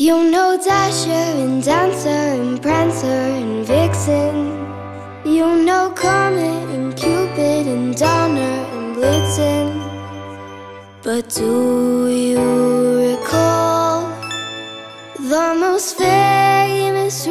You know Dasher and Dancer and Prancer and Vixen. You know Comet and Cupid and Donner and Blitzen. But do you recall The most famous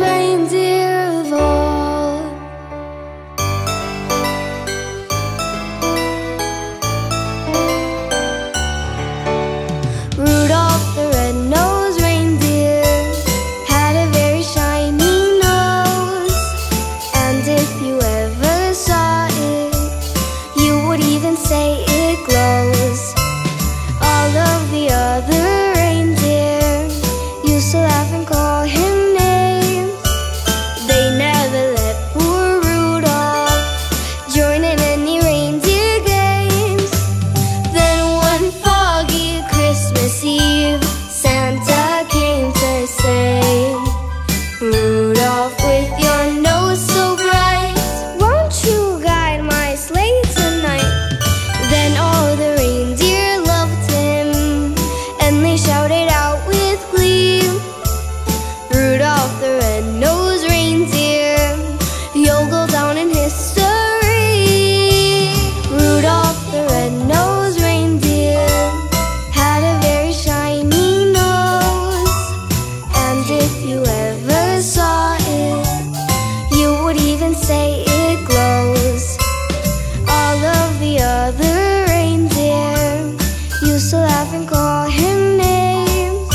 laugh and call him names.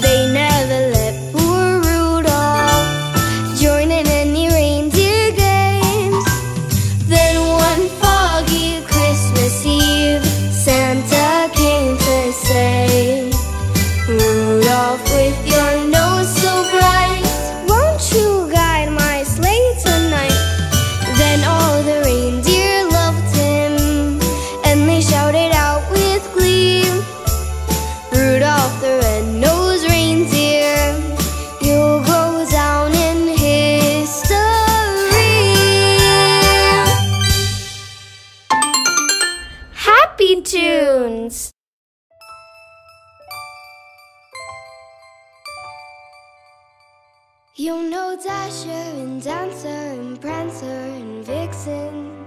They never let poor Rudolph Join in any reindeer games. Then one foggy Tunes. You know Dasher and Dancer and Prancer and Vixen.